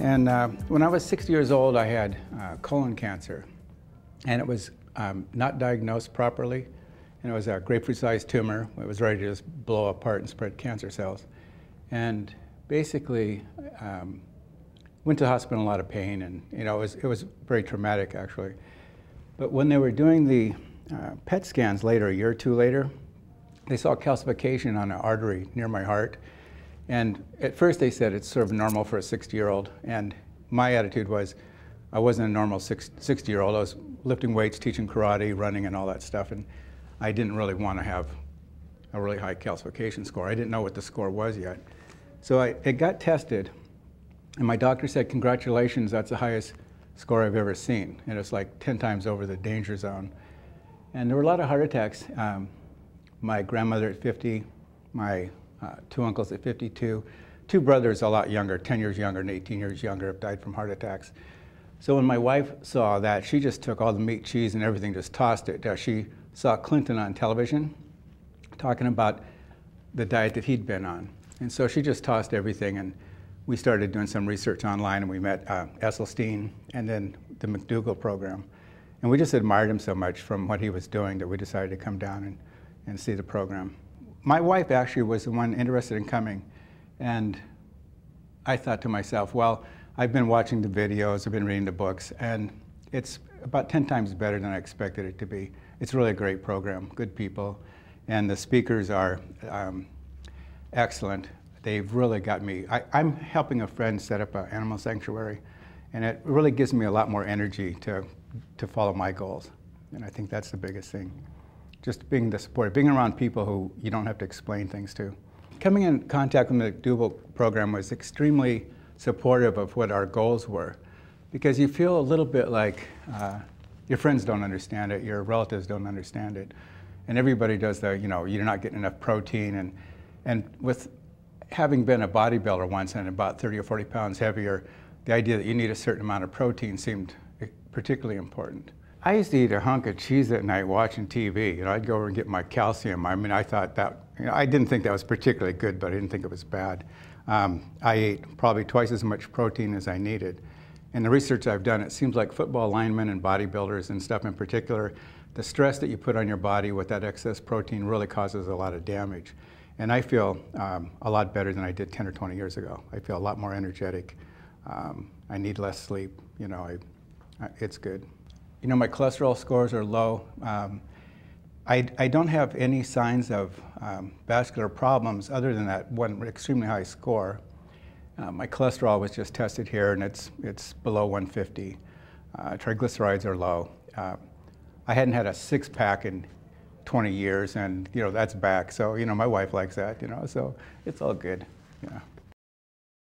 And uh, when I was 60 years old, I had uh, colon cancer. And it was um, not diagnosed properly. And it was a grapefruit-sized tumor. It was ready to just blow apart and spread cancer cells. And basically, um, went to the hospital in a lot of pain. And, you know, it was, it was very traumatic, actually. But when they were doing the uh, PET scans later, a year or two later, they saw calcification on an artery near my heart. And at first they said it's sort of normal for a 60 year old. And my attitude was I wasn't a normal 60 year old. I was lifting weights, teaching karate, running, and all that stuff. And I didn't really want to have a really high calcification score. I didn't know what the score was yet. So I, it got tested, and my doctor said, Congratulations, that's the highest score I've ever seen. And it's like 10 times over the danger zone. And there were a lot of heart attacks. Um, my grandmother at 50, my uh, two uncles at 52, two brothers a lot younger, 10 years younger and 18 years younger, have died from heart attacks. So when my wife saw that, she just took all the meat, cheese, and everything, just tossed it. She saw Clinton on television talking about the diet that he'd been on. And so she just tossed everything, and we started doing some research online, and we met uh, Esselstyn and then the McDougall program. And we just admired him so much from what he was doing that we decided to come down and, and see the program my wife actually was the one interested in coming. And I thought to myself, well, I've been watching the videos, I've been reading the books, and it's about 10 times better than I expected it to be. It's really a great program, good people, and the speakers are um, excellent. They've really got me. I, am helping a friend set up an animal sanctuary, and it really gives me a lot more energy to, to follow my goals. And I think that's the biggest thing just being the support, being around people who you don't have to explain things to. Coming in contact with the McDougall program was extremely supportive of what our goals were because you feel a little bit like uh, your friends don't understand it, your relatives don't understand it, and everybody does the, you know, you're not getting enough protein. And, and with having been a bodybuilder once and about 30 or 40 pounds heavier, the idea that you need a certain amount of protein seemed particularly important. I used to eat a hunk of cheese at night watching TV. You know, I'd go over and get my calcium. I mean, I thought that, you know, I didn't think that was particularly good, but I didn't think it was bad. Um, I ate probably twice as much protein as I needed. In the research I've done, it seems like football linemen and bodybuilders and stuff in particular, the stress that you put on your body with that excess protein really causes a lot of damage. And I feel um, a lot better than I did 10 or 20 years ago. I feel a lot more energetic. Um, I need less sleep. You know, I, I, it's good you know, my cholesterol scores are low. Um, I, I, don't have any signs of um, vascular problems other than that one extremely high score. Uh, my cholesterol was just tested here and it's, it's below 150. Uh, triglycerides are low. Uh, I hadn't had a six pack in 20 years and, you know, that's back. So, you know, my wife likes that, you know, so it's all good, yeah.